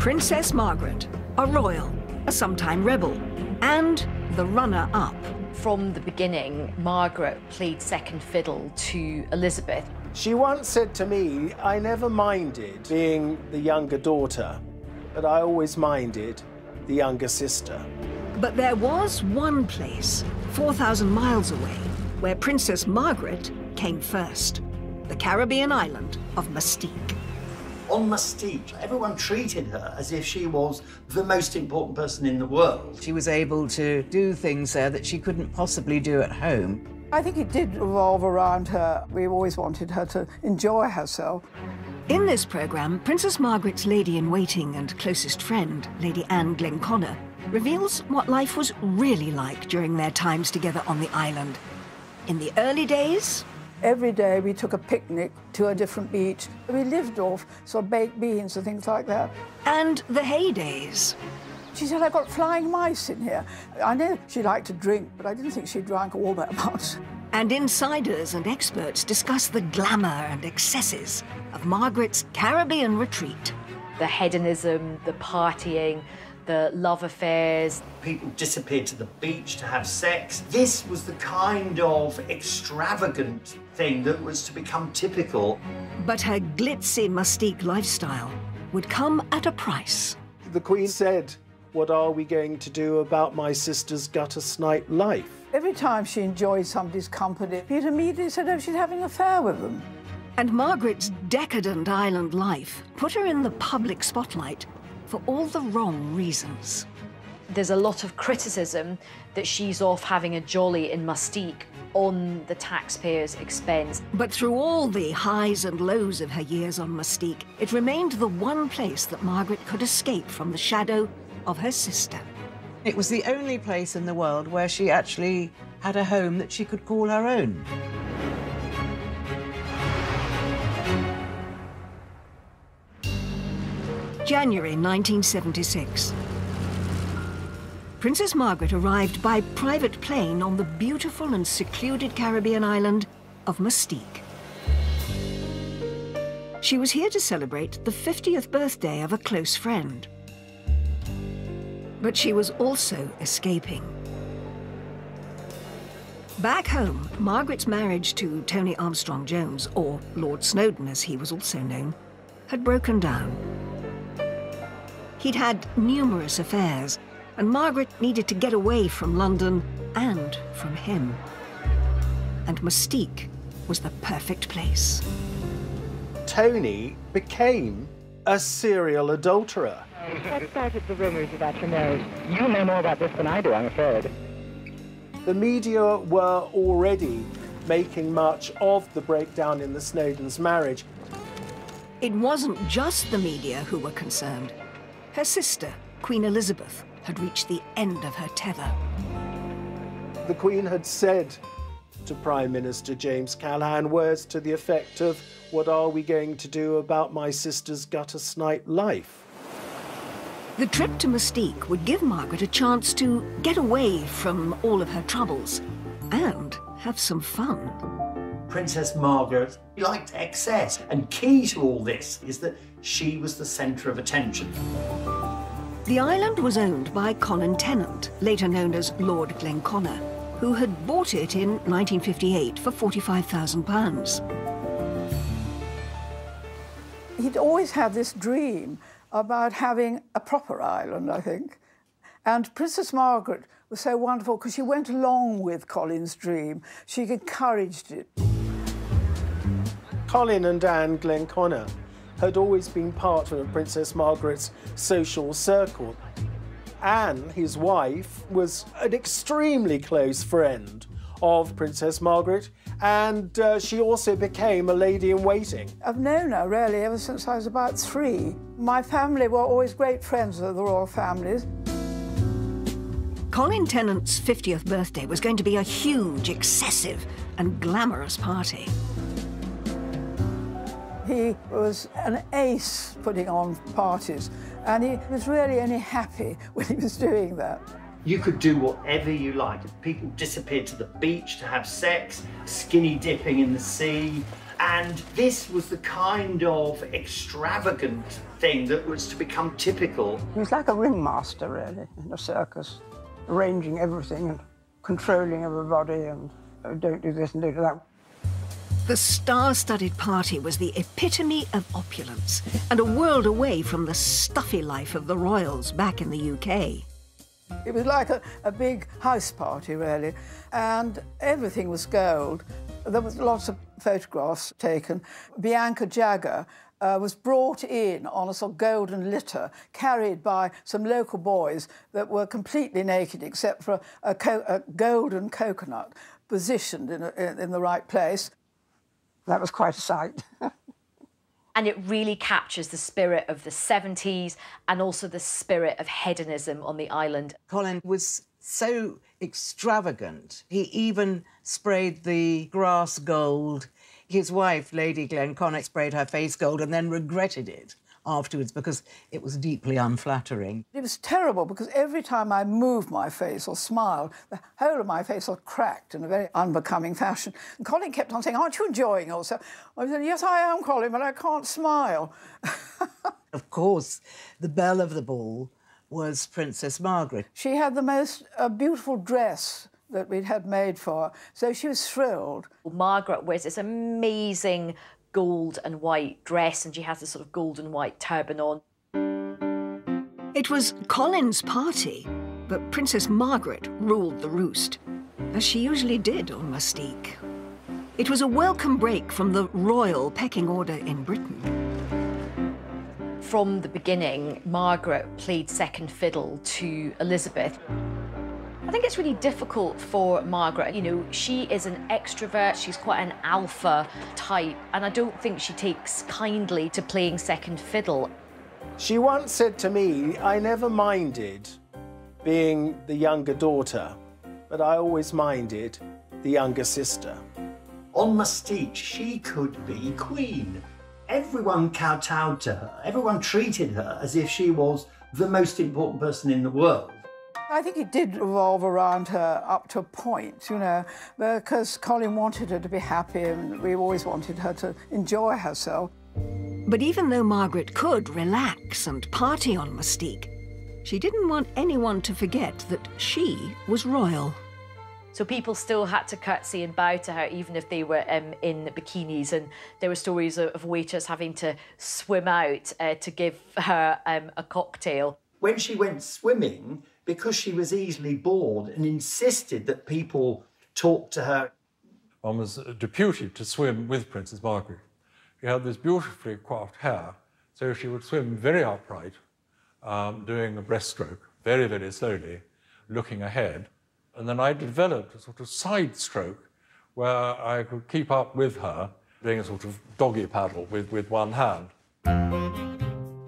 Princess Margaret, a royal, a sometime rebel, and the runner-up. From the beginning, Margaret played second fiddle to Elizabeth. She once said to me, I never minded being the younger daughter, but I always minded the younger sister. But there was one place, 4,000 miles away, where Princess Margaret came first. The Caribbean island of Mustique. On Mustique, everyone treated her as if she was the most important person in the world. She was able to do things there that she couldn't possibly do at home. I think it did revolve around her. We always wanted her to enjoy herself. In this programme, Princess Margaret's lady-in-waiting and closest friend, Lady Anne Glenconner, reveals what life was really like during their times together on the island. In the early days, Every day we took a picnic to a different beach. We lived off sort of baked beans and things like that. and the heydays. She said, "I've got flying mice in here. I know she liked to drink, but I didn't think she drank all that much. And insiders and experts discuss the glamour and excesses of Margaret's Caribbean retreat. The hedonism, the partying, the love affairs. People disappeared to the beach to have sex. This was the kind of extravagant thing that was to become typical. But her glitzy Mustique lifestyle would come at a price. The Queen said, What are we going to do about my sister's gutter snipe life? Every time she enjoyed somebody's company, Peter immediately said, oh, she's having an affair with them. And Margaret's decadent island life put her in the public spotlight for all the wrong reasons. There's a lot of criticism that she's off having a jolly in Mustique on the taxpayers' expense. But through all the highs and lows of her years on Mustique, it remained the one place that Margaret could escape from the shadow of her sister. It was the only place in the world where she actually had a home that she could call her own. January 1976. Princess Margaret arrived by private plane on the beautiful and secluded Caribbean island of Mustique. She was here to celebrate the 50th birthday of a close friend. But she was also escaping. Back home, Margaret's marriage to Tony Armstrong Jones, or Lord Snowdon as he was also known, had broken down. He'd had numerous affairs, and Margaret needed to get away from London and from him. And Mustique was the perfect place. Tony became a serial adulterer. What started the rumors about your marriage? You know more about this than I do, I'm afraid. The media were already making much of the breakdown in the Snowdons' marriage. It wasn't just the media who were concerned. Her sister, Queen Elizabeth, had reached the end of her tether. The Queen had said to Prime Minister James Callaghan words to the effect of, What are we going to do about my sister's gutter snipe life? The trip to Mustique would give Margaret a chance to get away from all of her troubles and have some fun. Princess Margaret liked excess, and key to all this is that she was the centre of attention. The island was owned by Colin Tennant, later known as Lord Glenconner, who had bought it in 1958 for £45,000. He'd always had this dream about having a proper island, I think. And Princess Margaret was so wonderful because she went along with Colin's dream. She encouraged it. Colin and Anne Glenconner had always been part of Princess Margaret's social circle. Anne, his wife, was an extremely close friend of Princess Margaret, and uh, she also became a lady in waiting. I've known her really ever since I was about three. My family were always great friends of the royal families. Colin Tennant's 50th birthday was going to be a huge, excessive, and glamorous party. He was an ace putting on parties, and he was really only happy when he was doing that. You could do whatever you liked. People disappeared to the beach to have sex, skinny dipping in the sea, And this was the kind of extravagant thing that was to become typical. He was like a ringmaster, really, in a circus, arranging everything and controlling everybody and oh, don't do this and don't do that. The star-studded party was the epitome of opulence and a world away from the stuffy life of the royals back in the UK. It was like a, a big house party, really, and everything was gold. There was lots of photographs taken. Bianca Jagger uh, was brought in on a sort of golden litter carried by some local boys that were completely naked except for a, co a golden coconut positioned in, a, in, in the right place. That was quite a sight. and it really captures the spirit of the 70s and also the spirit of hedonism on the island. Colin was so extravagant. He even sprayed the grass gold. His wife, Lady Glenconner, sprayed her face gold and then regretted it afterwards because it was deeply unflattering. It was terrible because every time I moved my face or smiled, the whole of my face was cracked in a very unbecoming fashion. And Colin kept on saying, Aren't you enjoying yourself? I said, Yes, I am, Colin, but I can't smile. of course, the belle of the ball was Princess Margaret. She had the most uh, beautiful dress that we'd had made for her, so she was thrilled. Margaret wears this amazing gold and white dress and she has this sort of gold and white turban on. It was Colin's party, but Princess Margaret ruled the roost, as she usually did on Mustique. It was a welcome break from the royal pecking order in Britain. From the beginning, Margaret played second fiddle to Elizabeth. I think it's really difficult for Margaret. You know, she is an extrovert, she's quite an alpha type, and I don't think she takes kindly to playing second fiddle. She once said to me, I never minded being the younger daughter, but I always minded the younger sister. On Mustique, she could be queen. Everyone kowtowed to her. Everyone treated her as if she was the most important person in the world. I think it did revolve around her up to a point, you know, because Colin wanted her to be happy and we always wanted her to enjoy herself. But even though Margaret could relax and party on Mustique, she didn't want anyone to forget that she was royal. So people still had to curtsy and bow to her, even if they were um, in bikinis. And there were stories of, of waiters having to swim out uh, to give her um, a cocktail. When she went swimming, because she was easily bored and insisted that people talk to her. One was deputed to swim with Princess Margaret. She had this beautifully coiffed hair, so she would swim very upright, um, doing a breaststroke, very, very slowly, looking ahead. And then I developed a sort of side stroke where I could keep up with her, doing a sort of doggy paddle with, with one hand.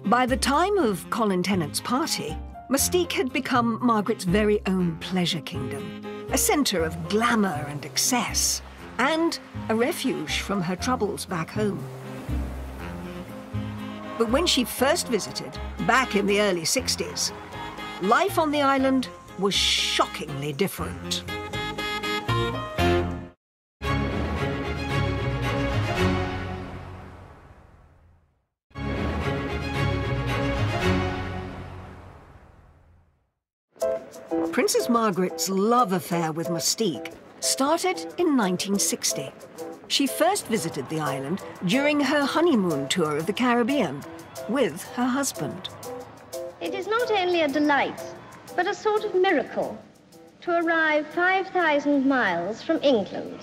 By the time of Colin Tennant's party, Mustique had become Margaret's very own pleasure kingdom, a centre of glamour and excess, and a refuge from her troubles back home. But when she first visited, back in the early 60s, life on the island was shockingly different. Princess Margaret's love affair with Mustique started in 1960. She first visited the island during her honeymoon tour of the Caribbean with her husband. It is not only a delight, but a sort of miracle to arrive 5,000 miles from England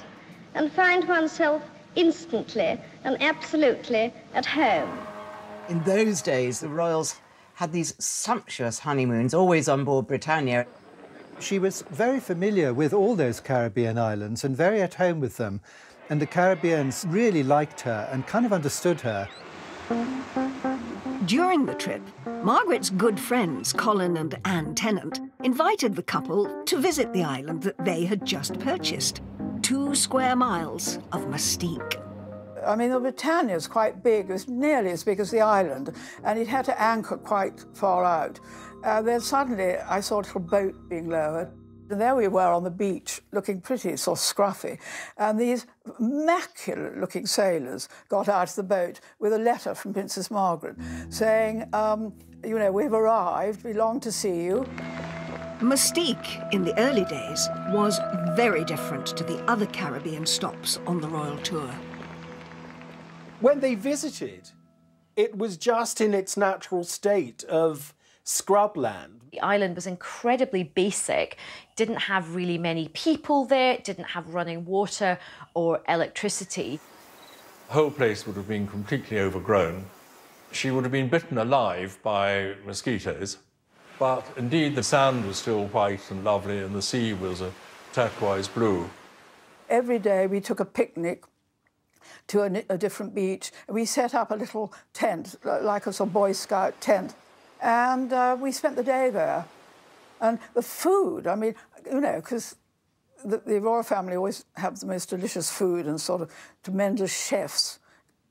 and find oneself instantly and absolutely at home. In those days, the royals had these sumptuous honeymoons, always on board Britannia. She was very familiar with all those Caribbean islands and very at home with them. And the Caribbeans really liked her and kind of understood her. During the trip, Margaret's good friends, Colin and Anne Tennant, invited the couple to visit the island that they had just purchased. Two square miles of Mustique. I mean, the Britannia is quite big. It was nearly as big as the island, and it had to anchor quite far out. Uh, then suddenly I saw a little boat being lowered. And there we were on the beach, looking pretty sort of scruffy, and these immaculate-looking sailors got out of the boat with a letter from Princess Margaret saying, um, you know, we've arrived, we long to see you. Mustique in the early days was very different to the other Caribbean stops on the royal tour. When they visited, it was just in its natural state of scrubland. The island was incredibly basic, didn't have really many people there, didn't have running water or electricity. The whole place would have been completely overgrown. She would have been bitten alive by mosquitoes, but indeed the sand was still white and lovely and the sea was a turquoise blue. Every day we took a picnic to a, a different beach. We set up a little tent, like a sort of Boy Scout tent, and uh, we spent the day there. And the food, I mean, you know, because the, the, royal family always have the most delicious food and sort of tremendous chefs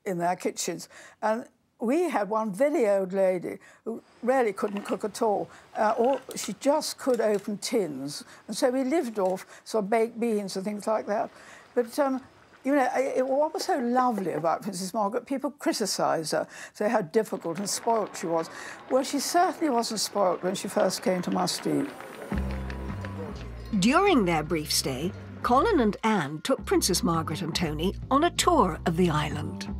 in their kitchens. And we had one very old lady who really couldn't cook at all, uh, or she just could open tins. And so we lived off sort of baked beans and things like that. But um, you know, it, what was so lovely about Princess Margaret, people criticised her, say how difficult and spoilt she was. Well, she certainly wasn't spoilt when she first came to Mustique. During their brief stay, Colin and Anne took Princess Margaret and Tony on a tour of the island.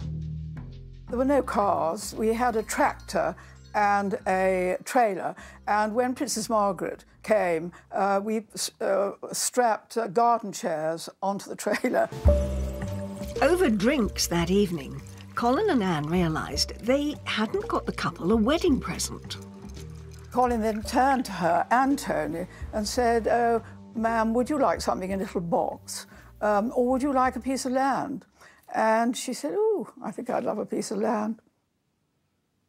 There were no cars. We had a tractor and a trailer. And when Princess Margaret came, uh, we uh, strapped uh, garden chairs onto the trailer. Over drinks that evening, Colin and Anne realised they hadn't got the couple a wedding present. Colin then turned to her and Tony and said, Oh, ma'am, would you like something in a little box? Um, or would you like a piece of land? And she said, Oh, I think I'd love a piece of land.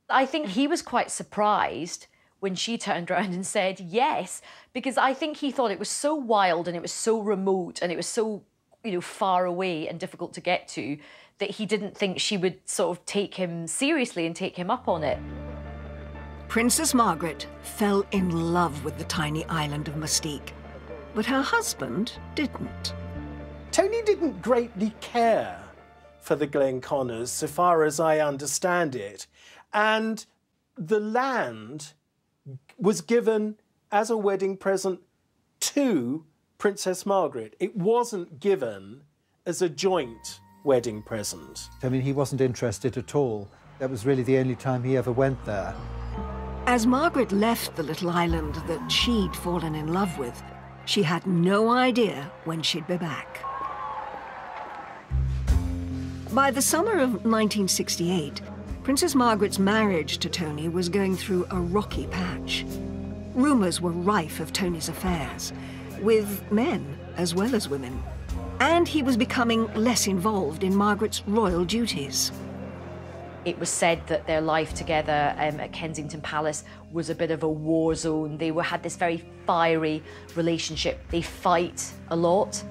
I think he was quite surprised when she turned around and said yes, because I think he thought it was so wild and it was so remote and it was so you know, far away and difficult to get to, that he didn't think she would sort of take him seriously and take him up on it. Princess Margaret fell in love with the tiny island of Mustique, but her husband didn't. Tony didn't greatly care for the Glenconners, so far as I understand it, and the land was given as a wedding present to Princess Margaret. It wasn't given as a joint wedding present. I mean, he wasn't interested at all. That was really the only time he ever went there. As Margaret left the little island that she'd fallen in love with, she had no idea when she'd be back. By the summer of 1968, Princess Margaret's marriage to Tony was going through a rocky patch. Rumours were rife of Tony's affairs, with men as well as women. And he was becoming less involved in Margaret's royal duties. It was said that their life together um, at Kensington Palace was a bit of a war zone. They were, had this very fiery relationship. They fight a lot.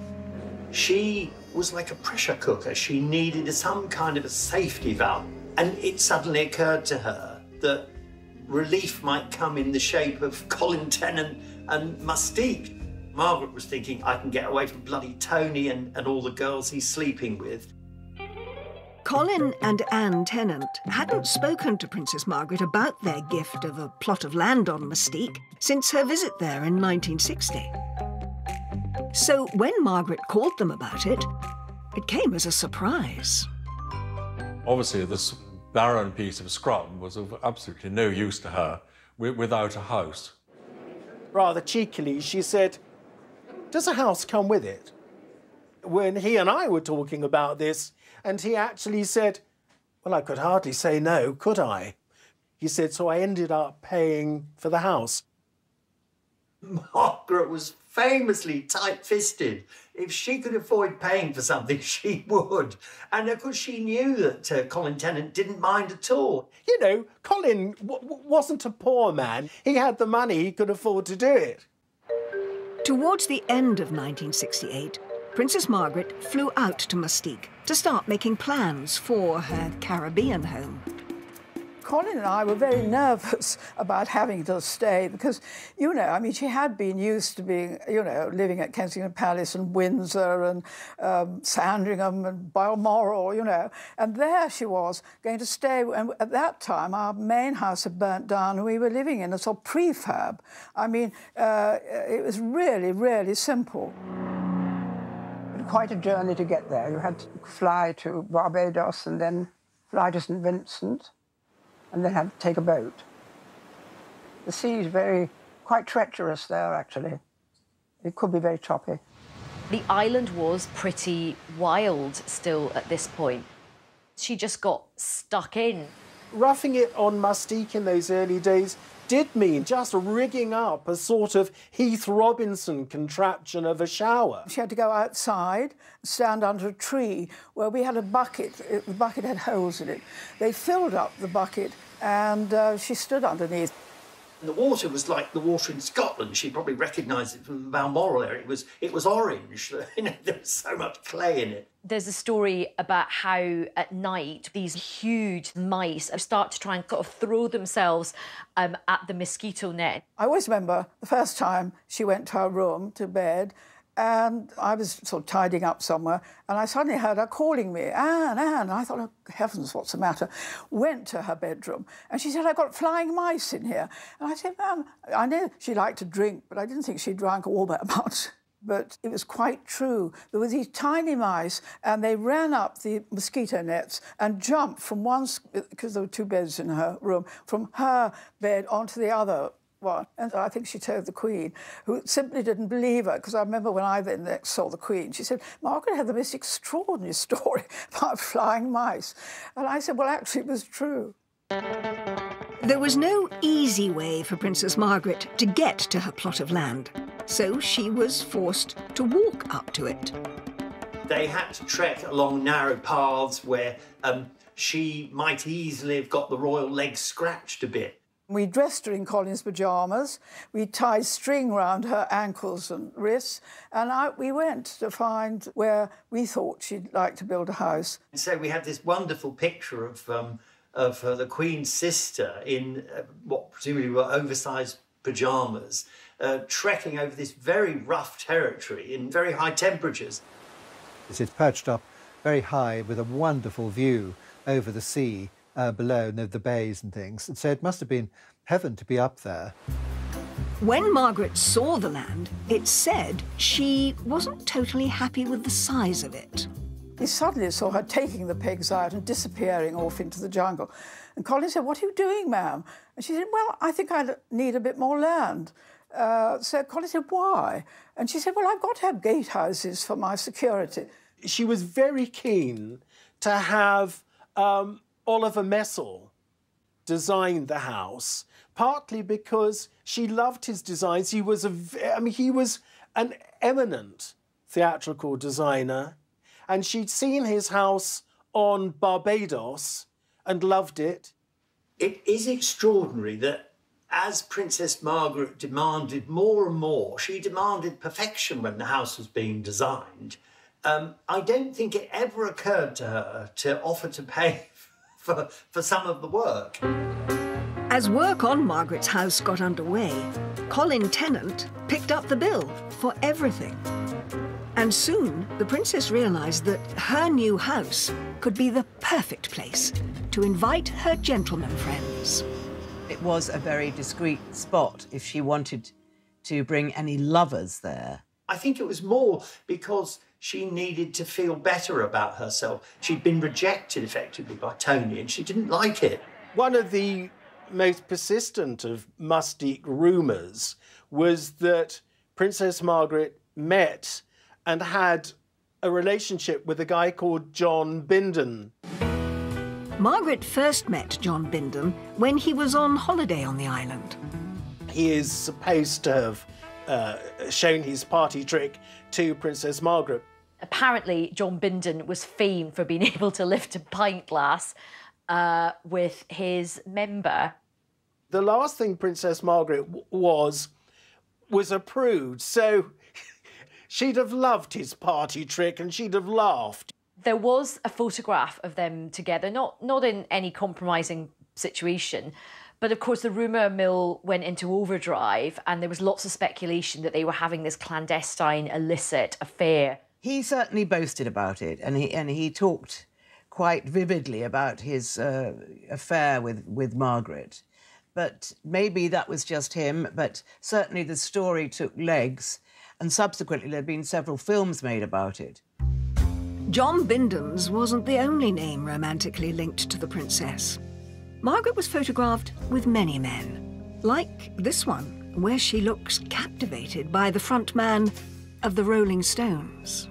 She was like a pressure cooker. She needed some kind of a safety valve. And it suddenly occurred to her that relief might come in the shape of Colin Tennant and Mustique. Margaret was thinking, I can get away from bloody Tony and, and all the girls he's sleeping with. Colin and Anne Tennant hadn't spoken to Princess Margaret about their gift of a plot of land on Mustique since her visit there in 1960. So when Margaret called them about it, it came as a surprise. Obviously, this barren piece of scrum was of absolutely no use to her without a house. Rather cheekily, she said, does a house come with it? When he and I were talking about this, and he actually said, Well, I could hardly say no, could I? He said, So I ended up paying for the house. Margaret was famously tight fisted. If she could afford paying for something, she would. And of course, she knew that uh, Colin Tennant didn't mind at all. You know, Colin wasn't a poor man. He had the money, he could afford to do it. Towards the end of 1968, Princess Margaret flew out to Mustique to start making plans for her Caribbean home. Colin and I were very nervous about having to stay because, you know, I mean, she had been used to being, you know, living at Kensington Palace and Windsor and um, Sandringham and Balmoral, you know, and there she was going to stay. And at that time, our main house had burnt down and we were living in a sort of prefab. I mean, uh, it was really, really simple quite a journey to get there. You had to fly to Barbados and then fly to St Vincent and then had to take a boat. The sea is very, quite treacherous there, actually. It could be very choppy. The island was pretty wild still at this point. She just got stuck in. Roughing it on Mustique in those early days did mean just rigging up a sort of Heath Robinson contraption of a shower. She had to go outside, stand under a tree where we had a bucket. the bucket had holes in it. They filled up the bucket and uh, she stood underneath. And the water was like the water in Scotland. She probably recognised it from the Balmoral area. It was, it was orange. you know, there was so much clay in it. There's a story about how at night these huge mice start to try and sort of throw themselves um, at the mosquito net. I always remember the first time she went to her room to bed and I was sort of tidying up somewhere, and I suddenly heard her calling me, Anne, Anne. I thought, oh, heavens, what's the matter? Went to her bedroom, and she said, I've got flying mice in here. And I said, Ma'am, I know she liked to drink, but I didn't think she drank all that much. But it was quite true. There were these tiny mice, and they ran up the mosquito nets and jumped from one, because there were two beds in her room, from her bed onto the other one. And I think she told the Queen, who simply didn't believe her, because I remember when I then next saw the Queen, she said, Margaret had the most extraordinary story about flying mice. And I said, well, actually, it was true. There was no easy way for Princess Margaret to get to her plot of land, so she was forced to walk up to it. They had to trek along narrow paths where um, she might easily have got the royal legs scratched a bit. We dressed her in Colin's pyjamas. We tied string round her ankles and wrists, and out we went to find where we thought she'd like to build a house. So we had this wonderful picture of um, of uh, the Queen's sister in uh, what presumably were oversized pyjamas, uh, trekking over this very rough territory in very high temperatures. It's perched up very high with a wonderful view over the sea uh, below, the, the bays and things. And so it must have been heaven to be up there. When Margaret saw the land, it said she wasn't totally happy with the size of it. He suddenly saw her taking the pigs out and disappearing off into the jungle. And Colin said, What are you doing, ma'am? And she said, Well, I think I need a bit more land. Uh, so Colin said, Why? And she said, Well, I've got to have gatehouses for my security. She was very keen to have um, Oliver Messel design the house, partly because she loved his designs. He was a, I mean, he was an eminent theatrical designer, and she'd seen his house on Barbados and loved it. It is extraordinary that as Princess Margaret demanded more and more, she demanded perfection when the house was being designed. Um, I don't think it ever occurred to her to offer to pay for, for some of the work. As work on Margaret's house got underway, Colin Tennant picked up the bill for everything. And soon, the princess realised that her new house could be the perfect place to invite her gentlemen friends. It was a very discreet spot if she wanted to bring any lovers there. I think it was more because she needed to feel better about herself. She'd been rejected effectively by Tony and she didn't like it. One of the most persistent of Mustique rumours was that Princess Margaret met and had a relationship with a guy called John Bindon. Margaret first met John Bindon when he was on holiday on the island. He is supposed to have uh, shown his party trick to Princess Margaret. Apparently, John Bindon was famed for being able to lift a pint glass uh, with his member. The last thing Princess Margaret was was a prude, so she'd have loved his party trick and she'd have laughed. There was a photograph of them together, not not in any compromising situation. But of course, the rumour mill went into overdrive, and there was lots of speculation that they were having this clandestine, illicit affair. He certainly boasted about it, and he and he talked quite vividly about his uh, affair with with Margaret. But maybe that was just him. But certainly the story took legs, and subsequently there have been several films made about it. John Bindon's wasn't the only name romantically linked to the princess. Margaret was photographed with many men, like this one, where she looks captivated by the front man of the Rolling Stones.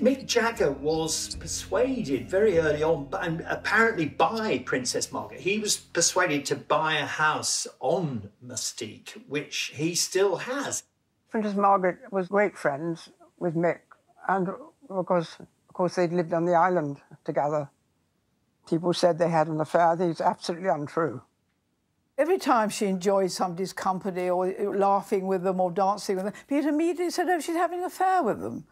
Mick Jagger was persuaded very early on, and apparently by Princess Margaret. He was persuaded to buy a house on Mustique, which he still has. Princess Margaret was great friends with Mick, and of course, of course, they'd lived on the island together. People said they had an affair. It's absolutely untrue. Every time she enjoyed somebody's company or laughing with them or dancing with them, Peter immediately said, oh, she's having an affair with them.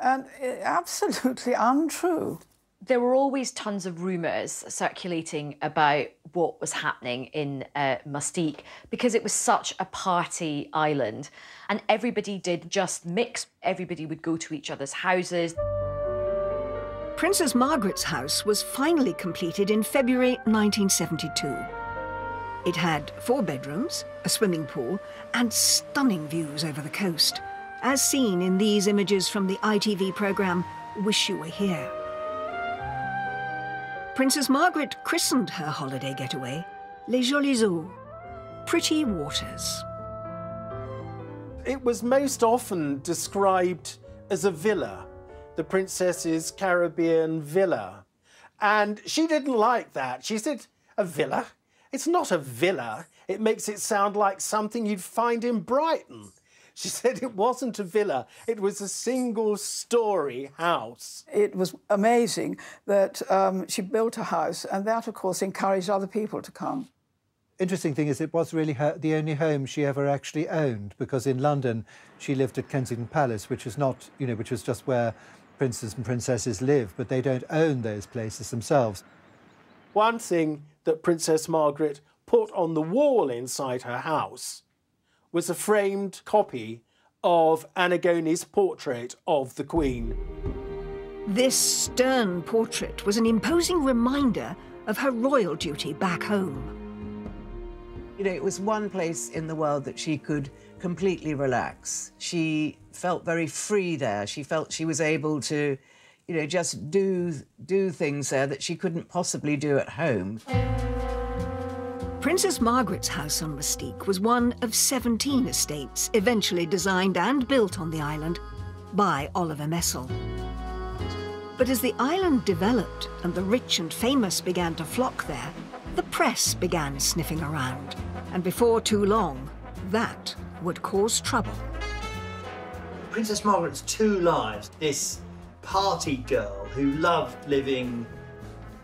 And absolutely untrue. There were always tons of rumours circulating about what was happening in uh, Mustique because it was such a party island and everybody did just mix. Everybody would go to each other's houses. Princess Margaret's house was finally completed in February 1972. It had four bedrooms, a swimming pool, and stunning views over the coast, as seen in these images from the ITV programme Wish You Were Here. Princess Margaret christened her holiday getaway Les Jolies Eaux, Pretty Waters. It was most often described as a villa, the princess's Caribbean villa. And she didn't like that. She said, a villa? It's not a villa. It makes it sound like something you'd find in Brighton. She said it wasn't a villa, it was a single story house. It was amazing that um, she built a house, and that, of course, encouraged other people to come. Interesting thing is, it was really her, the only home she ever actually owned, because in London she lived at Kensington Palace, which is not, you know, which was just where princes and princesses live, but they don't own those places themselves. One thing that Princess Margaret put on the wall inside her house was a framed copy of Annigoni's portrait of the Queen. This stern portrait was an imposing reminder of her royal duty back home. You know, it was one place in the world that she could completely relax. She felt very free there. She felt she was able to, you know, just do do things there that she couldn't possibly do at home. Princess Margaret's house on Mustique was one of 17 estates eventually designed and built on the island by Oliver Messel. But as the island developed and the rich and famous began to flock there, the press began sniffing around. And before too long, that would cause trouble. Princess Margaret's two lives this party girl who loved living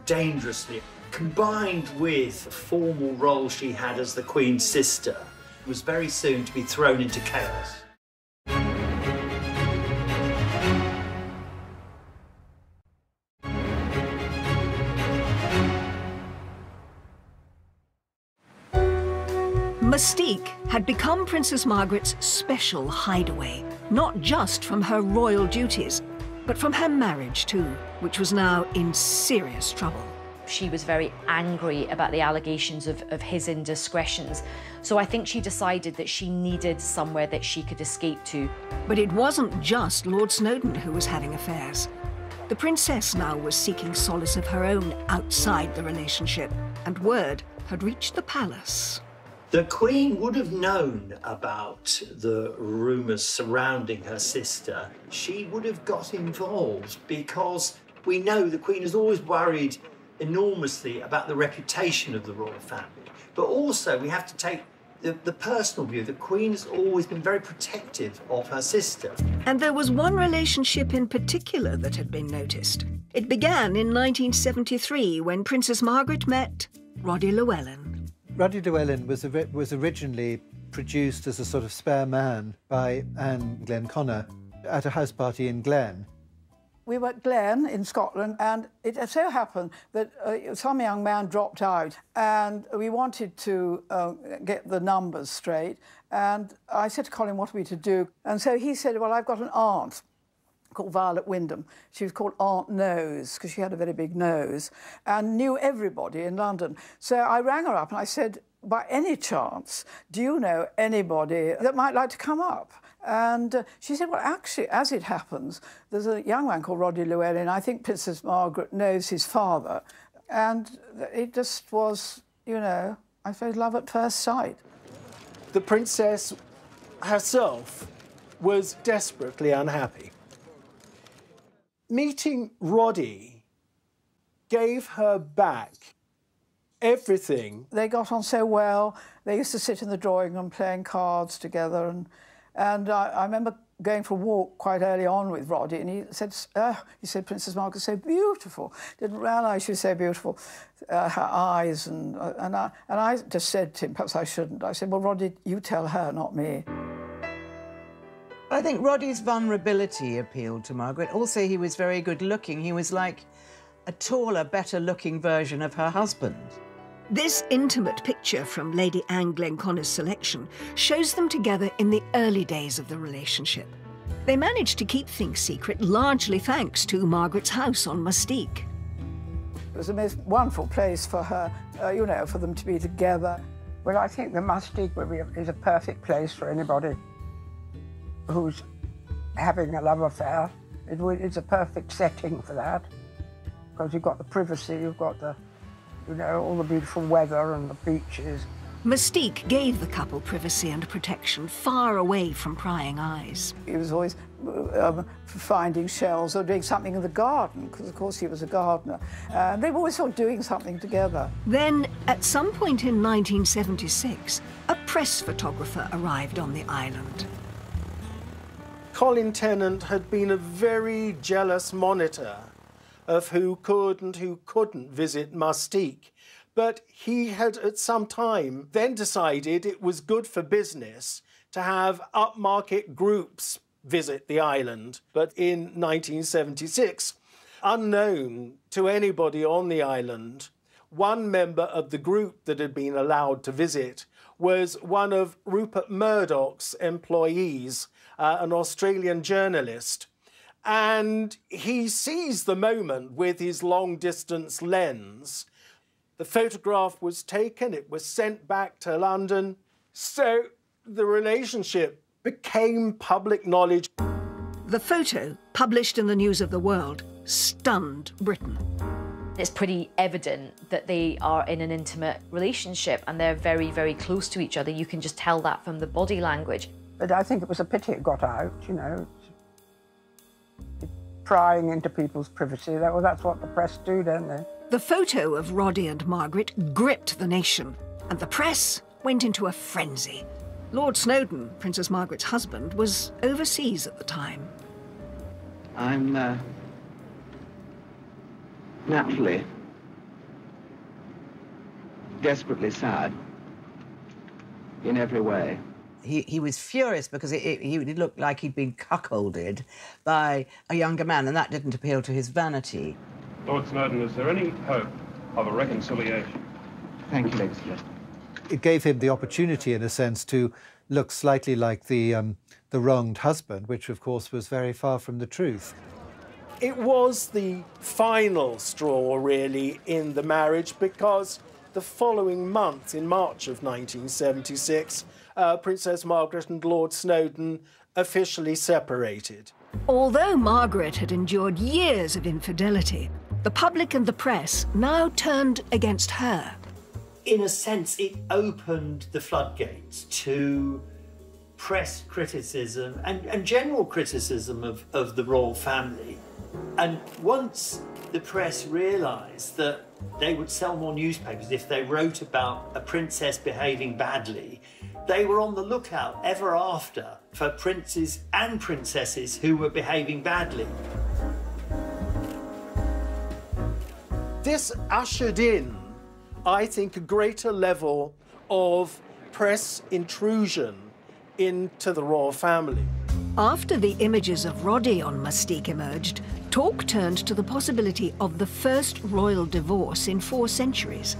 dangerously combined with the formal role she had as the Queen's sister, was very soon to be thrown into chaos. Mustique had become Princess Margaret's special hideaway, not just from her royal duties, but from her marriage too, which was now in serious trouble. She was very angry about the allegations of, of his indiscretions. So I think she decided that she needed somewhere that she could escape to. But it wasn't just Lord Snowdon who was having affairs. The princess now was seeking solace of her own outside the relationship, and word had reached the palace. The Queen would have known about the rumours surrounding her sister. She would have got involved because we know the Queen has always worried enormously about the reputation of the royal family. But also, we have to take the, the, personal view. The Queen has always been very protective of her sister. And there was one relationship in particular that had been noticed. It began in 1973 when Princess Margaret met Roddy Llewellyn. Roddy Llewellyn was, was originally produced as a sort of spare man by Anne Glenconner at a house party in Glen. we were at Glen in Scotland, and it so happened that uh, some young man dropped out, and we wanted to uh, get the numbers straight. And I said to Colin, What are we to do? And so he said, Well, I've got an aunt called Violet Wyndham. She was called Aunt Nose because she had a very big nose and knew everybody in London. So I rang her up and I said, by any chance, do you know anybody that might like to come up? And uh, she said, well, actually, as it happens, there's a young man called Roddy Llewellyn. I think Princess Margaret knows his father. And it just was, you know, I suppose love at first sight. The princess herself was desperately unhappy. Meeting Roddy gave her back everything. They got on so well. They used to sit in the drawing room playing cards together. And, and I, I remember going for a walk quite early on with Roddy, and he said, oh, he said, Princess Margaret's so beautiful. Didn't realise she was so beautiful, uh, her eyes. And, uh, and, I, and I just said to him, perhaps I shouldn't. I said, well, Roddy, you tell her, not me. I think Roddy's vulnerability appealed to Margaret. Also, he was very good looking. He was like a taller, better looking version of her husband. This intimate picture from Lady Anne Glenconner's selection shows them together in the early days of the relationship. They managed to keep things secret largely thanks to Margaret's house on Mustique. It was a most wonderful place for her, uh, you know, for them to be together. Well, I think the Mustique is a perfect place for anybody who's having a love affair. It, it's a perfect setting for that because you've got the privacy, you've got the you know, all the beautiful weather and the beaches. Mustique gave the couple privacy and protection far away from prying eyes. He was always um, finding shells or doing something in the garden, because of course he was a gardener. Uh, they were always sort of doing something together. Then, at some point in 1976, a press photographer arrived on the island. Colin Tennant had been a very jealous monitor of who could and who couldn't visit Mustique. But he had at some time then decided it was good for business to have upmarket groups visit the island. But in 1976, unknown to anybody on the island, one member of the group that had been allowed to visit was one of Rupert Murdoch's employees, uh, an Australian journalist and he sees the moment with his long distance lens. The photograph was taken, it was sent back to London. So the relationship became public knowledge. The photo, published in the News of the World, stunned Britain. It's pretty evident that they are in an intimate relationship and they're very, very close to each other. You can just tell that from the body language. But I think it was a pity it got out, you know prying into people's privacy. That, well, that's what the press do, don't they? The photo of Roddy and Margaret gripped the nation, and the press went into a frenzy. Lord Snowdon, Princess Margaret's husband, was overseas at the time. I'm uh, naturally desperately sad in every way he, he was furious because it, it, he looked like he'd been cuckolded by a younger man, and that didn't appeal to his vanity. Lord Snowdon, is there any hope of a reconciliation? Thank you, Lady It gave him the opportunity, in a sense, to look slightly like the, um, the wronged husband, which, of course, was very far from the truth. It was the final straw, really, in the marriage because the following month, in March of 1976, uh, Princess Margaret and Lord Snowdon officially separated. Although Margaret had endured years of infidelity, the public and the press now turned against her. In a sense, it opened the floodgates to press criticism and, and general criticism of, of the royal family. And once the press realised that they would sell more newspapers if they wrote about a princess behaving badly, they were on the lookout ever after for princes and princesses who were behaving badly. This ushered in, I think, a greater level of press intrusion into the royal family. After the images of Roddy on Mustique emerged, Talk turned to the possibility of the first royal divorce in four centuries.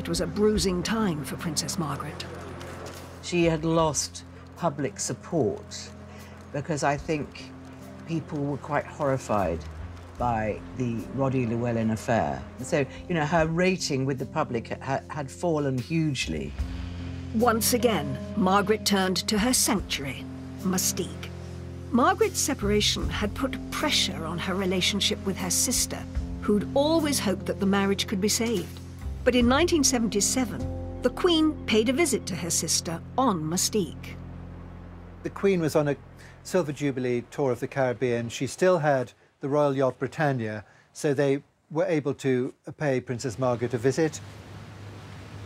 It was a bruising time for Princess Margaret. She had lost public support because I think people were quite horrified by the Roddy Llewellyn affair. So, you know, her rating with the public ha had fallen hugely. Once again, Margaret turned to her sanctuary, Mustique. Margaret's separation had put pressure on her relationship with her sister, who'd always hoped that the marriage could be saved. But in 1977, the Queen paid a visit to her sister on Mustique. The Queen was on a Silver Jubilee tour of the Caribbean. She still had the Royal Yacht Britannia, so they were able to pay Princess Margaret a visit.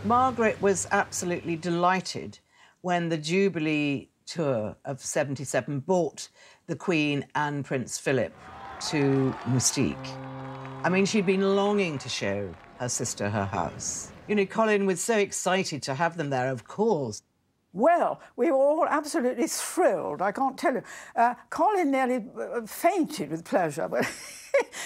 Margaret was absolutely delighted when the Jubilee tour of 77 brought the Queen and Prince Philip to Mustique. I mean, she'd been longing to show her sister her house. You know, Colin was so excited to have them there, of course. Well, we were all absolutely thrilled, I can't tell you. Uh, Colin nearly uh, fainted with pleasure, but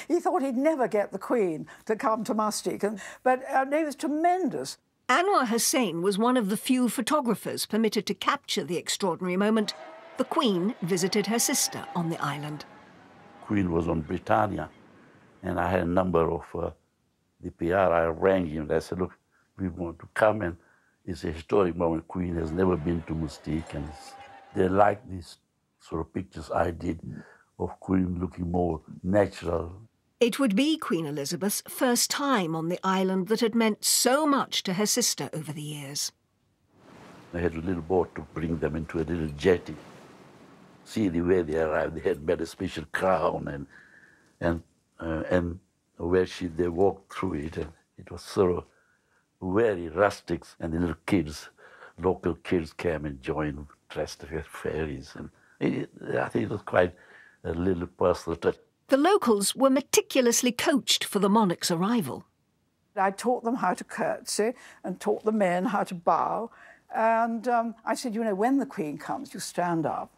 he thought he'd never get the Queen to come to Mustique. And, but uh, it was tremendous. Anwar Hussein was one of the few photographers permitted to capture the extraordinary moment. The Queen visited her sister on the island. Queen was on Britannia, and I had a number of uh, the PR. I rang him and I said, look, we want to come and it's a historic moment. Queen has never been to Mustique, and they like these sort of pictures I did of Queen looking more natural. It would be Queen Elizabeth's first time on the island that had meant so much to her sister over the years. They had a little boat to bring them into a little jetty. See the way they arrived. They had made a special crown and and uh, and where she they walked through it, and it was sort of very rustics, and the little kids, local kids came and joined, dressed as fairies. And it, I think it was quite a little personal touch. The locals were meticulously coached for the monarch's arrival. I taught them how to curtsy and taught the men how to bow. And um, I said, you know, when the Queen comes, you stand up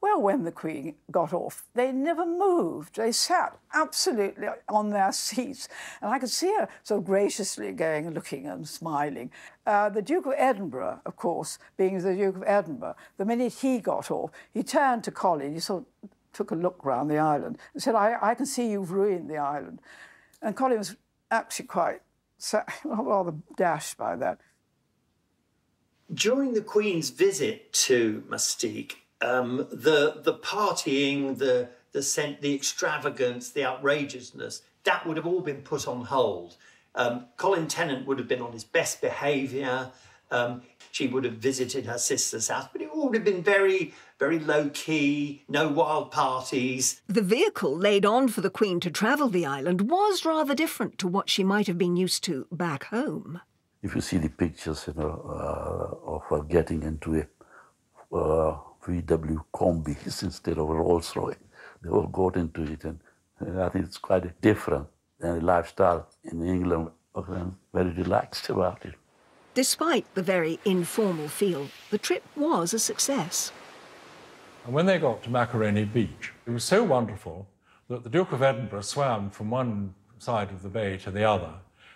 well, when the Queen got off, they never moved. They sat absolutely on their seats. And I could see her so graciously going and looking and smiling. Uh, the Duke of Edinburgh, of course, being the Duke of Edinburgh, the minute he got off, he turned to Colin, he sort of took a look round the island and said, I, I can see you've ruined the island. And Colin was actually quite rather dashed by that. During the Queen's visit to Mustique, um, the the partying, the the the extravagance, the outrageousness, that would have all been put on hold. Um, Colin Tennant would have been on his best behaviour. Um, she would have visited her sister's house, but it would have been very, very low key, no wild parties. The vehicle laid on for the Queen to travel the island was rather different to what she might have been used to back home. If you see the pictures, you know, uh, of her getting into a uh, VW Kombis instead of a Rolls Royce. They all got into it, and, I think it's quite different than the lifestyle in England. I'm very relaxed about it. Despite the very informal feel, the trip was a success. And when they got to Macaroni Beach, it was so wonderful that the Duke of Edinburgh swam from one side of the bay to the other,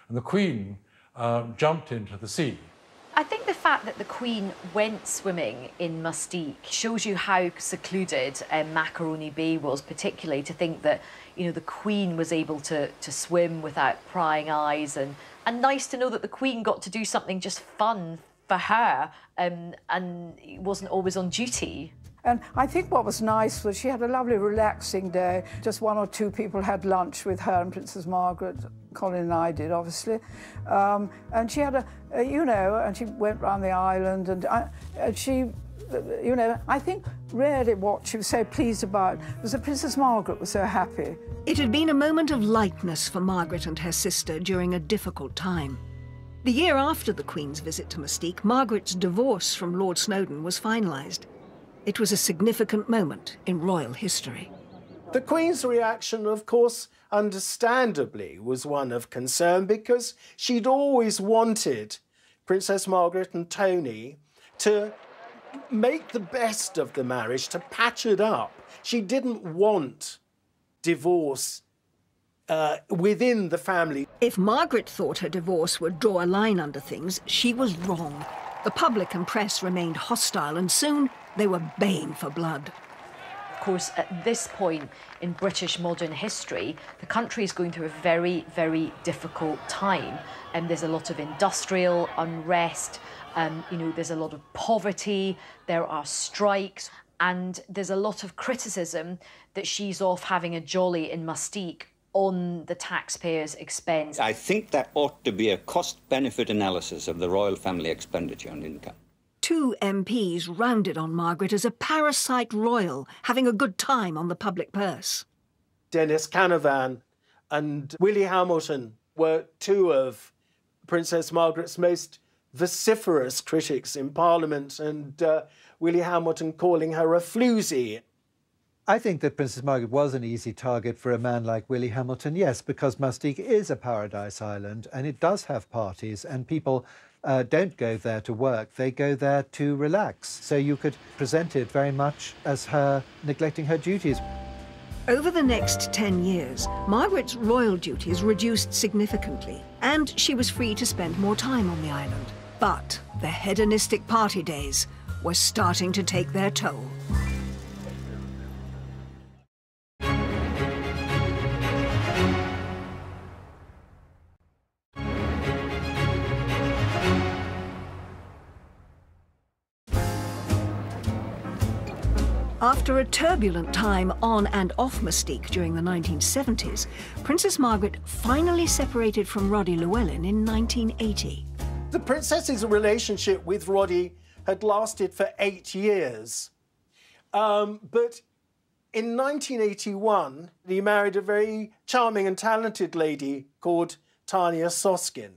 and the Queen uh, jumped into the sea. I think the fact that the Queen went swimming in Mustique shows you how secluded um, Macaroni Bay was, particularly to think that you know the Queen was able to to swim without prying eyes, and and nice to know that the Queen got to do something just fun for her, um, and wasn't always on duty. And I think what was nice was she had a lovely relaxing day. Just one or two people had lunch with her and Princess Margaret. Colin and I did, obviously. Um, and she had a, a, you know, and she went round the island and, I, and she, you know, I think really what she was so pleased about was that Princess Margaret was so happy. It had been a moment of lightness for Margaret and her sister during a difficult time. The year after the Queen's visit to Mustique, Margaret's divorce from Lord Snowdon was finalised. It was a significant moment in royal history. The Queen's reaction, of course, understandably, was one of concern because she'd always wanted Princess Margaret and Tony to make the best of the marriage, to patch it up. She didn't want divorce uh, within the family. If Margaret thought her divorce would draw a line under things, she was wrong. The public and press remained hostile, and soon they were baying for blood. Of course, at this point in British modern history, the country is going through a very, very difficult time. And there's a lot of industrial unrest, um, you know, there's a lot of poverty, there are strikes, and there's a lot of criticism that she's off having a jolly in Mustique on the taxpayers' expense. I think there ought to be a cost benefit analysis of the royal family expenditure on income. Two MPs rounded on Margaret as a parasite royal, having a good time on the public purse. Dennis Canavan and Willie Hamilton were two of Princess Margaret's most vociferous critics in Parliament, and uh, Willie Hamilton calling her a floozy. I think that Princess Margaret was an easy target for a man like Willie Hamilton, yes, because Mustique is a paradise island and it does have parties, and people uh, don't go there to work, they go there to relax. So you could present it very much as her neglecting her duties. Over the next 10 years, Margaret's royal duties reduced significantly, and she was free to spend more time on the island. But the hedonistic party days were starting to take their toll. After a turbulent time on and off Mustique during the 1970s, Princess Margaret finally separated from Roddy Llewellyn in 1980. The princess's relationship with Roddy had lasted for eight years. Um, but in 1981, he married a very charming and talented lady called Tania Soskin.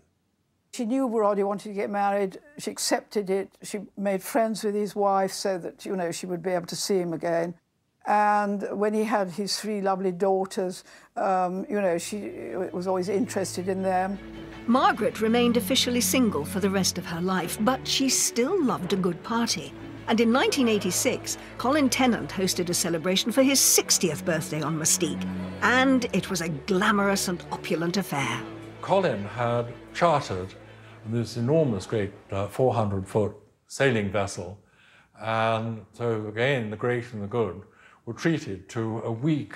She knew Roddy wanted to get married. She accepted it. She made friends with his wife so that, you know, she would be able to see him again. And when he had his three lovely daughters, um, you know, she was always interested in them. Margaret remained officially single for the rest of her life, but she still loved a good party. And in 1986, Colin Tennant hosted a celebration for his 60th birthday on Mustique. And it was a glamorous and opulent affair. Colin had chartered this enormous, great 400-foot uh, sailing vessel. And so again, the great and the good were treated to a week,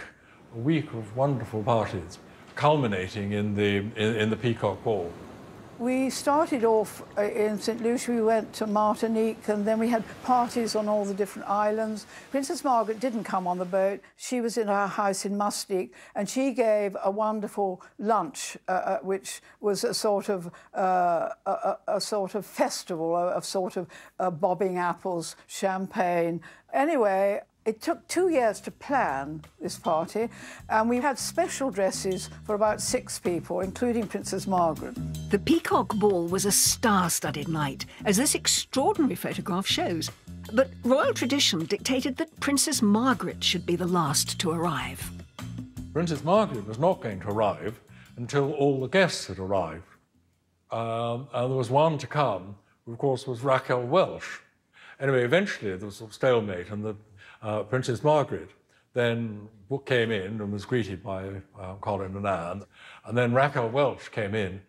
a week of wonderful parties, culminating in the, in, in the Peacock Ball. We started off uh, in St. Lucia, we went to Martinique, and then we had parties on all the different islands. Princess Margaret didn't come on the boat. She was in her house in Mustique, and she gave a wonderful lunch, uh, uh, which was a sort of, uh, a, a, sort of festival of sort of uh, bobbing apples, champagne. Anyway, it took two years to plan this party, and we had special dresses for about six people, including Princess Margaret. The Peacock Ball was a star-studded night, as this extraordinary photograph shows. But royal tradition dictated that Princess Margaret should be the last to arrive. Princess Margaret was not going to arrive until all the guests had arrived. Um, and there was one to come, who of course was Raquel Welch. Anyway, eventually there was a stalemate, and the uh, Princess Margaret then came in and was greeted by uh, Colin and Anne, and then Raquel Welch came in.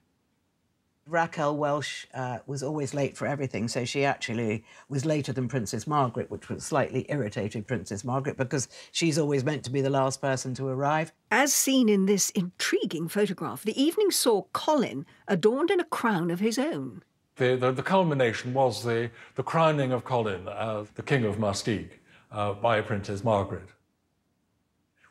Raquel Welch uh, was always late for everything, so she actually was later than Princess Margaret, which was slightly irritated Princess Margaret because she's always meant to be the last person to arrive. As seen in this intriguing photograph, the evening saw Colin adorned in a crown of his own. The, the, the culmination was the, the crowning of Colin as the King of Mustique uh, by Princess Margaret,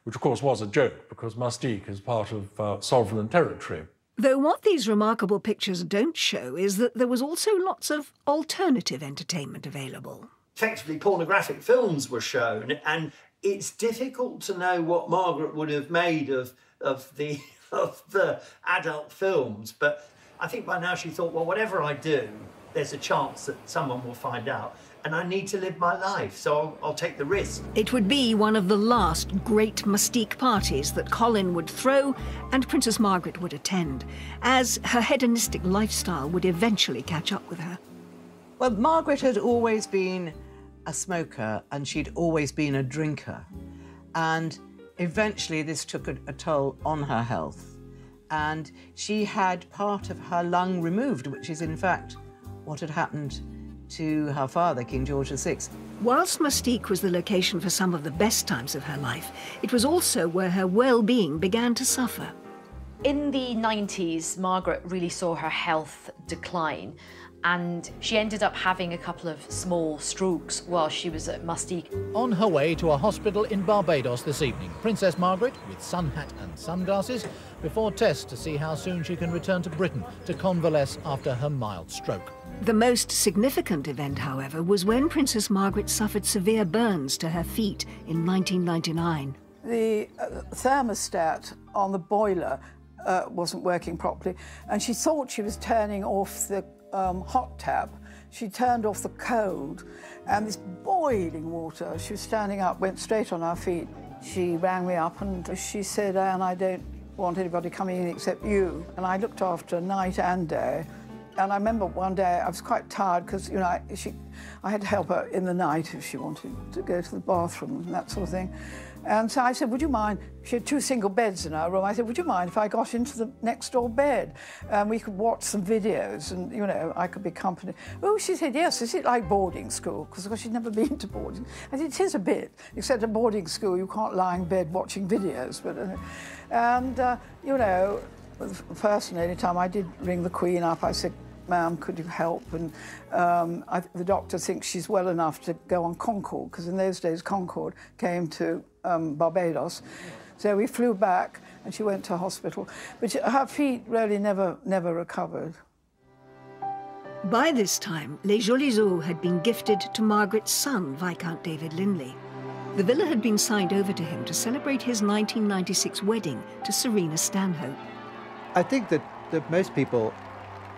which of course was a joke because Mustique is part of uh, sovereign territory. Though what these remarkable pictures don't show is that there was also lots of alternative entertainment available. Effectively, pornographic films were shown, and it's difficult to know what Margaret would have made of, of, the, of the adult films, but I think by now she thought, well, whatever I do, there's a chance that someone will find out and I need to live my life, so I'll, I'll, take the risk. It would be one of the last great Mustique parties that Colin would throw and Princess Margaret would attend, as her hedonistic lifestyle would eventually catch up with her. Well, Margaret had always been a smoker and she'd always been a drinker. And Eventually, this took a, a toll on her health, and she had part of her lung removed, which is in fact what had happened to her father, King George VI. Whilst Mustique was the location for some of the best times of her life, it was also where her well-being began to suffer. In the 90s, Margaret really saw her health decline and she ended up having a couple of small strokes while she was at Mustique. On her way to a hospital in Barbados this evening, Princess Margaret, with sun hat and sunglasses, before tests to see how soon she can return to Britain to convalesce after her mild stroke. The most significant event, however, was when Princess Margaret suffered severe burns to her feet in 1999. The uh, thermostat on the boiler uh, wasn't working properly, and she thought she was turning off the um, hot tap. She turned off the cold, and this boiling water, she was standing up, went straight on our feet. She rang me up and she said, Anne, I don't want anybody coming in except you. And I looked after night and day. And I remember one day I was quite tired because, you know, I, she, I had to help her in the night if she wanted to go to the bathroom and that sort of thing. And so I said, would you mind, she had two single beds in our room, I said, would you mind if I got into the next door bed and we could watch some videos and, you know, I could be company. Oh, she said, yes, is it like boarding school? Because she'd never been to boarding. I said, it is a bit, except at boarding school you can't lie in bed watching videos. But, uh, and, uh, you know, and only time I did ring the Queen up, I said, ma'am, could you help? And um, I, the doctor thinks she's well enough to go on Concorde, because in those days Concorde came to um, Barbados. So we flew back and she went to hospital. But she, her feet really never, never recovered. By this time, Les Jolies Eaux had been gifted to Margaret's son, Viscount David Linley. The villa had been signed over to him to celebrate his 1996 wedding to Serena Stanhope. I think that, that most people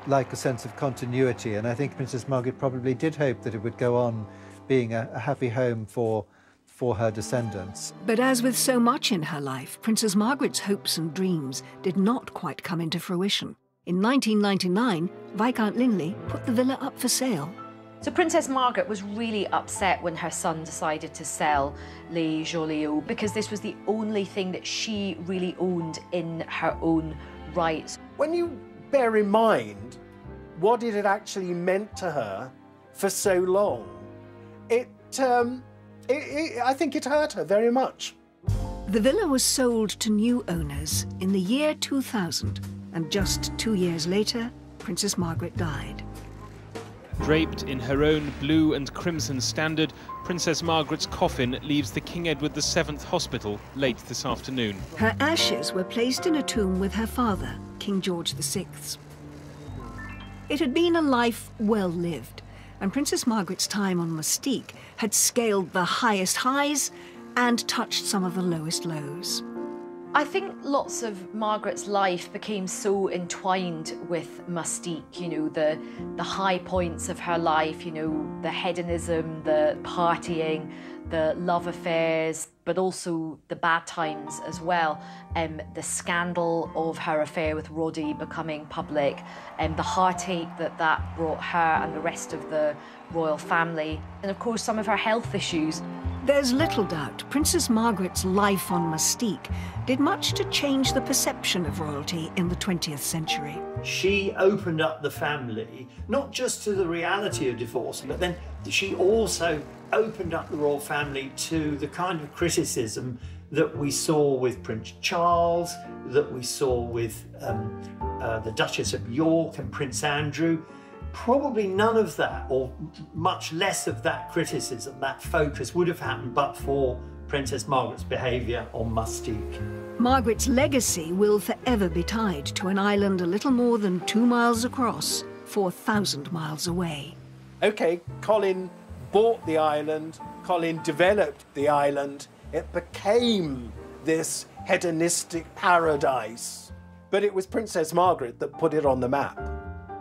like a sense of continuity, and I think Princess Margaret probably did hope that it would go on being a, a happy home for for her descendants. But as with so much in her life, Princess Margaret's hopes and dreams did not quite come into fruition. In 1999, Viscount Linley put the villa up for sale. So Princess Margaret was really upset when her son decided to sell Les Jolies because this was the only thing that she really owned in her own rights. When you bear in mind what it had actually meant to her for so long, it um, it, it, I think it hurt her very much. The villa was sold to new owners in the year 2000, and just two years later, Princess Margaret died. Draped in her own blue and crimson standard, Princess Margaret's coffin leaves the King Edward VII Hospital late this afternoon. Her ashes were placed in a tomb with her father, King George VI. It had been a life well lived, and Princess Margaret's time on Mustique had scaled the highest highs and touched some of the lowest lows. I think lots of Margaret's life became so entwined with Mustique, you know, the, the high points of her life, you know, the hedonism, the partying, the love affairs, but also the bad times as well. Um, the scandal of her affair with Roddy becoming public, and um, the heartache that that brought her and the rest of the royal family, and of course some of her health issues. There's little doubt Princess Margaret's life on Mustique did much to change the perception of royalty in the 20th century. She opened up the family, not just to the reality of divorce, but then she also opened up the royal family to the kind of criticism that we saw with Prince Charles, that we saw with um, uh, the Duchess of York and Prince Andrew. Probably none of that, or much less of that criticism, that focus, would have happened but for Princess Margaret's behaviour on Mustique. Margaret's legacy will forever be tied to an island a little more than two miles across, 4,000 miles away. OK, Colin bought the island, Colin developed the island. It became this hedonistic paradise. But it was Princess Margaret that put it on the map.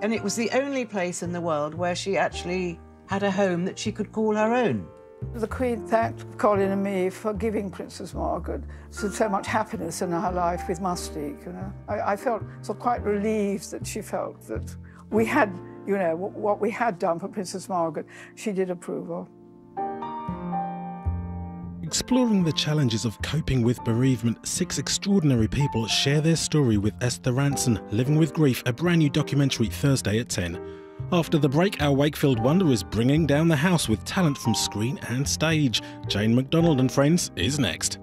And it was the only place in the world where she actually had a home that she could call her own. The Queen thanked Colin and me for giving Princess Margaret so, much happiness in her life with Mustique. You know, I, I felt so quite relieved that she felt that we had you know, what we had done for Princess Margaret, she did approve of. Exploring the challenges of coping with bereavement, six extraordinary people share their story with Esther Rantzen, Living with Grief, a brand new documentary Thursday at 10. After the break, our Wakefield wonder is bringing down the house with talent from screen and stage. Jane McDonald and Friends is next.